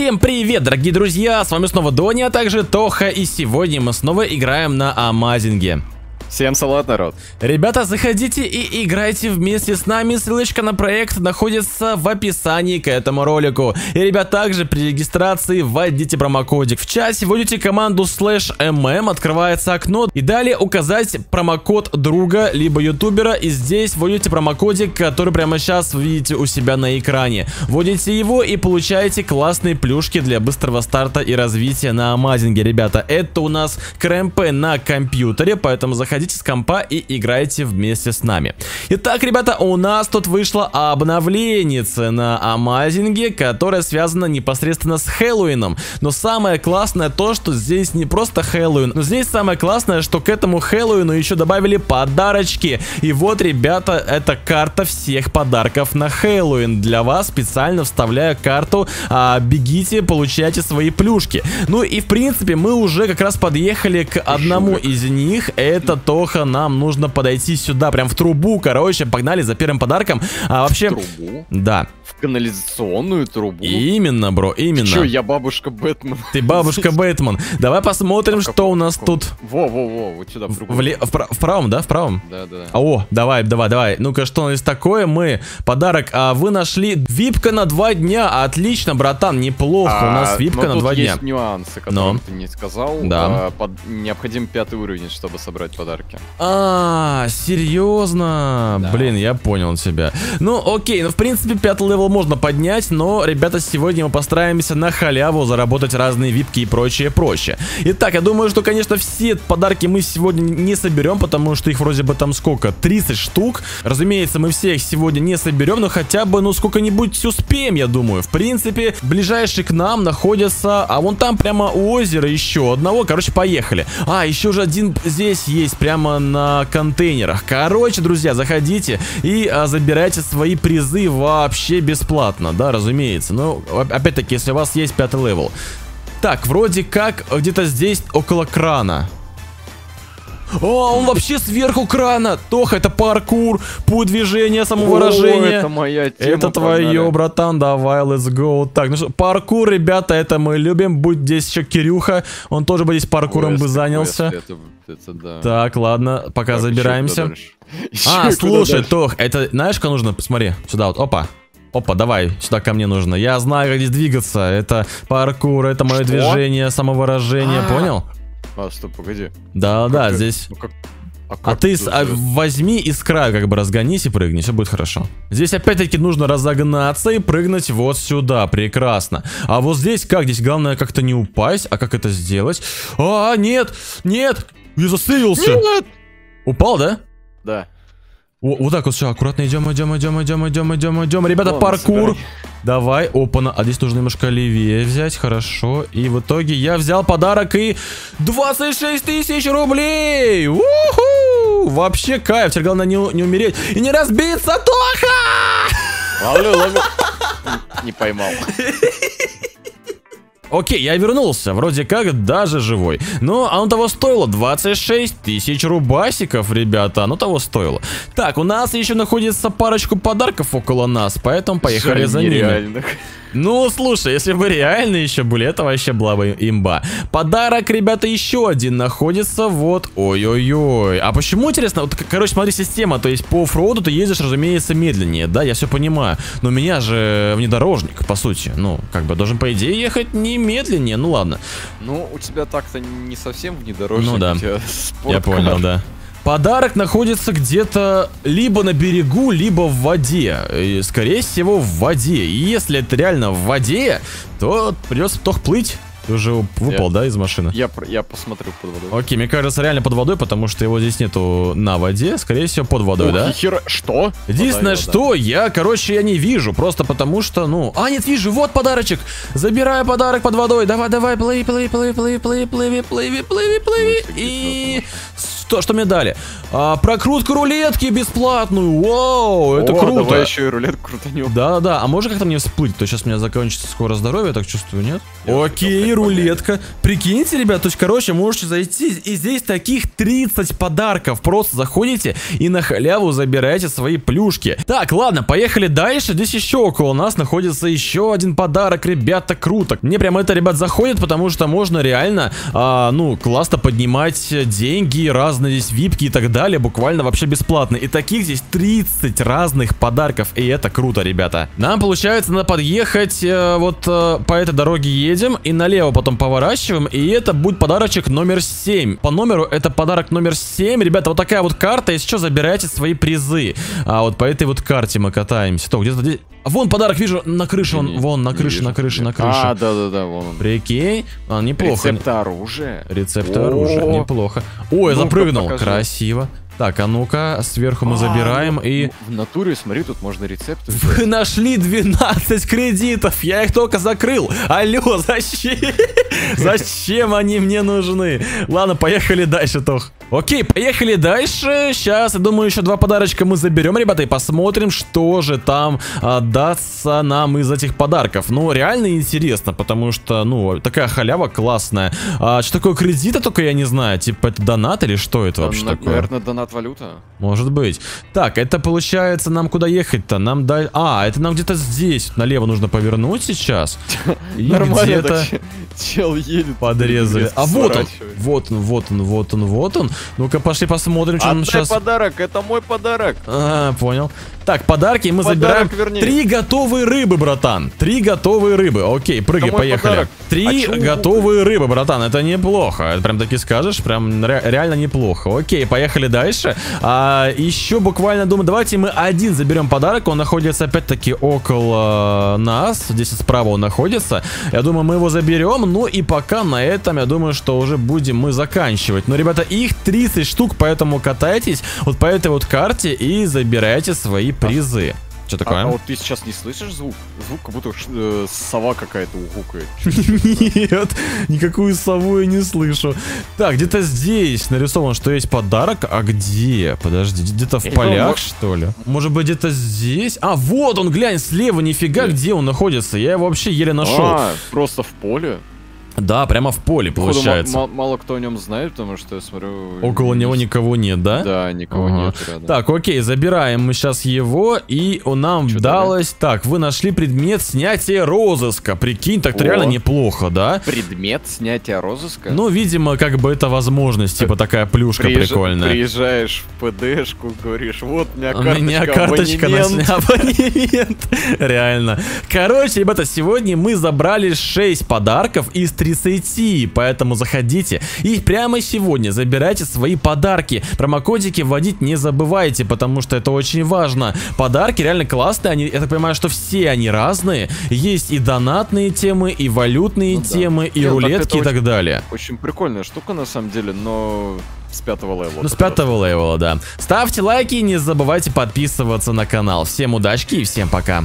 Всем привет, дорогие друзья, с вами снова Дони, а также Тоха, и сегодня мы снова играем на Амазинге. Всем салат, народ. Ребята, заходите и играйте вместе с нами. Ссылочка на проект находится в описании к этому ролику. И, ребят, также при регистрации вводите промокодик в чате, вводите команду slash mm, открывается окно, и далее указать промокод друга, либо ютубера, и здесь вводите промокодик, который прямо сейчас вы видите у себя на экране. Вводите его и получаете классные плюшки для быстрого старта и развития на Амазинге, ребята. Это у нас КРМП на компьютере, поэтому заходите заходите с компа и играйте вместе с нами. Итак, ребята, у нас тут вышло обновление на Амазинге, которое связано непосредственно с Хэллоуином. Но самое классное то, что здесь не просто Хэллоуин, но здесь самое классное, что к этому Хэллоуину еще добавили подарочки. И вот, ребята, это карта всех подарков на Хэллоуин. Для вас специально вставляю карту, а, бегите, получайте свои плюшки. Ну и в принципе мы уже как раз подъехали к одному из них. Это Тоха, нам нужно подойти сюда, прям в трубу, короче, погнали за первым подарком. А вообще... В трубу? Да. Канализационную трубу? Именно, бро, именно. Че, я бабушка Бэтмен. Ты бабушка Бэтмен. Давай посмотрим, что у нас тут. Во-во-во, вот сюда, в правом, да, в правом? Да, да. О, давай, давай, давай. Ну-ка, что у нас такое? Мы, подарок, а вы нашли випка на два дня. Отлично, братан, неплохо. А, у нас випка на два дня. есть нюансы, которые ты не сказал. Да. А. Необходим пятый уровень, чтобы собрать подарки. А, серьезно? Блин, я понял тебя. Ну, окей, ну, в принципе, пятый level можно поднять, но, ребята, сегодня мы постараемся на халяву заработать разные випки и прочее, прочее. Итак, я думаю, что, конечно, все подарки мы сегодня не соберем, потому что их вроде бы там сколько? 30 штук. Разумеется, мы все их сегодня не соберем, но хотя бы, ну, сколько-нибудь успеем, я думаю. В принципе, ближайший к нам находится, а вон там прямо у озера еще одного. Короче, поехали. А, еще же один здесь есть, прямо на контейнерах. Короче, друзья, заходите и а, забирайте свои призы вообще бесплатно, да, разумеется. Но, опять-таки, если у вас есть пятый level. Так, вроде как где-то здесь около крана. О, он вообще сверху крана. Тоха, это паркур, путь движения, самовыражение. О, это моя тема. Это твое, погнали. братан, давай, let's go. Так, ну что, паркур, ребята, это мы любим. Будь здесь еще Кирюха, он тоже бы здесь паркуром Квест, бы занялся. Это, это, да. Так, ладно, пока так, забираемся. а, слушай, Тох, это, знаешь, что нужно? Посмотри, сюда вот, опа. Опа, давай, сюда ко мне нужно. Я знаю, как здесь двигаться. Это паркур, это мое что? движение, самовыражение, а -а -а. понял? А, стоп, погоди. Да, как да, здесь... Ну, как... А, а ты а, возьми из края, как бы разгонись и прыгни, все будет хорошо. Здесь опять-таки нужно разогнаться и прыгнуть вот сюда, прекрасно. А вот здесь как? Здесь главное как-то не упасть, а как это сделать? А, нет, нет, я застырился. Нет! Упал, да? Да. О, вот так вот все, аккуратно идем, идем, идем, идем, идем, идем, идем. Ребята, Ладно, паркур. Собирай. Давай, опа, а здесь нужно немножко левее взять, хорошо. И в итоге я взял подарок и 26 тысяч рублей. Уху! Вообще кайф, теперь главное не, не умереть и не разбиться, Тоха! Ловлю, ловлю. Не поймал. Окей, я вернулся, вроде как даже живой. Но оно того стоило 26 тысяч рубасиков, ребята, оно того стоило. Так, у нас еще находится парочку подарков около нас, поэтому поехали Жаль, за ними. Ну, слушай, если бы реально еще были, это вообще была бы имба. Подарок, ребята, еще один находится вот... Ой-ой-ой. А почему, интересно? Вот, короче, смотри, система. То есть по оффроуду ты ездишь, разумеется, медленнее, да? Я все понимаю. Но у меня же внедорожник, по сути. Ну, как бы должен, по идее, ехать не медленнее. Ну, ладно. Ну, у тебя так-то не совсем внедорожник. Ну, да. Я понял, да. Подарок находится где-то либо на берегу, либо в воде. И, скорее всего, в воде. И если это реально в воде, то придется тох плыть. Ты уже выпал, я, да, из машины? Я, я посмотрю под водой. Окей, мне кажется, реально под водой, потому что его здесь нету на воде. Скорее всего, под водой, Ух, да? Хера... Что? Единственное, вода, что я, короче, я не вижу. Просто потому что, ну... А, нет, вижу, вот подарочек. Забираю подарок под водой. Давай, давай, плыви, плыви, плыви, плыви, плыви, плыви, плыви, плыви, плыви. И... что, что мне дали? А, прокрутку рулетки бесплатную. Вау, это О, круто. давай еще и рулетку крутанем. Да-да, а можно как-то мне всплыть? То сейчас у меня закончится скоро здоровье, я так чувствую, нет? Я Окей, рулетка. Прикиньте, ребят, то есть, короче, можете зайти, и здесь таких 30 подарков. Просто заходите и на халяву забираете свои плюшки. Так, ладно, поехали дальше. Здесь еще около нас находится еще один подарок, ребята, круто. Мне прям это, ребят, заходит, потому что можно реально, а, ну, классно поднимать деньги, разные здесь випки и так далее, буквально вообще бесплатно. И таких здесь 30 разных подарков, и это круто, ребята. Нам, получается, надо подъехать, э, вот э, по этой дороге едем, и налево потом поворачиваем, и это будет подарочек номер 7. По номеру это подарок номер 7, ребята, вот такая вот карта, если что, забирайте свои призы. А вот по этой вот карте мы катаемся. То, где-то здесь... Вон подарок вижу, на крыше он, вон, на крыше, на крыше, на А, крыше. да-да-да, вон он. Прикинь, а, неплохо. Рецепт оружия. Рецепт оружия, неплохо. Ой, Ну-ка, запрыгнул, покажи. красиво. Так, а ну-ка, сверху мы А, забираем ну, и... В натуре, смотри, тут можно рецепты. Вы нашли 12 кредитов, я их только закрыл. Алло, зачем? Зачем они мне нужны? Ладно, поехали дальше, Тох. Окей, поехали дальше. Сейчас, я думаю, еще два подарочка мы заберем, ребята, и посмотрим, что же там а, дастся нам из этих подарков. Ну, реально интересно, потому что, ну, такая халява классная. А, что такое кредиты, только я не знаю. Типа, это донат или что это вообще На- такое? Наверное, донат валюта. Может быть. Так, это получается нам куда ехать-то? Нам дай... А, это нам где-то здесь. Налево нужно повернуть сейчас. Нормально где-то чел едет. подрезали. А вот он. Вот он, вот он, вот он, вот он. Ну-ка, пошли посмотрим, что нам Отдай сейчас... подарок, это мой подарок. А, понял. Так, подарки мы Подарок забираем. верни. Три готовые рыбы, братан. Три готовые рыбы. Окей, прыгай, поехали. подарок. Три А готовые рыбы, братан. Это неплохо. Это прям таки скажешь, прям ре- реально неплохо. Окей, поехали дальше. А, еще буквально думаю, давайте мы один заберем подарок. Он находится опять-таки около нас. Здесь справа он находится. Я думаю, мы его заберем. Ну и пока на этом, я думаю, что уже будем мы заканчивать. Но, ребята, их 30 штук, поэтому катайтесь вот по этой вот карте и забирайте свои призы. Что А, такое? а вот ты сейчас не слышишь звук? Звук, как будто э, сова какая-то угукает. Нет, никакую сову я не слышу. Так, где-то здесь нарисовано, что есть подарок. А где? Подожди, где-то в Я полях, что ли? Может быть, где-то здесь? А, вот он, глянь, слева, нифига, Где? где он находится. Я его вообще еле нашел. А, просто в поле? Да, прямо в поле, Походу, получается. ма- мало кто о нем знает, потому что я смотрю... Около него не- никого нет, да? Да, никого Ага. нет рядом. Так, окей, забираем мы сейчас его, и он нам Чё далось... Так, вы нашли предмет снятия розыска. Прикинь, так-то реально неплохо, да? Предмет снятия розыска? Ну, видимо, как бы это возможность, типа такая плюшка Приезж- прикольная. Приезжаешь в ПДшку, говоришь, вот у меня У карточка, меня карточка на абонемент». сня- абонемент. Реально. Короче, ребята, сегодня мы забрали 6 подарков из 30, поэтому заходите и прямо сегодня забирайте свои подарки. Промокодики вводить не забывайте, потому что это очень важно. Подарки реально классные, они, я так понимаю, что все они разные. Есть и донатные темы, и валютные Ну да. темы, и Не, ну так рулетки и это так далее. Очень прикольная штука на самом деле, но с пятого левела. Ну, с пятого левела, да. Ставьте лайки и не забывайте подписываться на канал. Всем удачки и всем пока.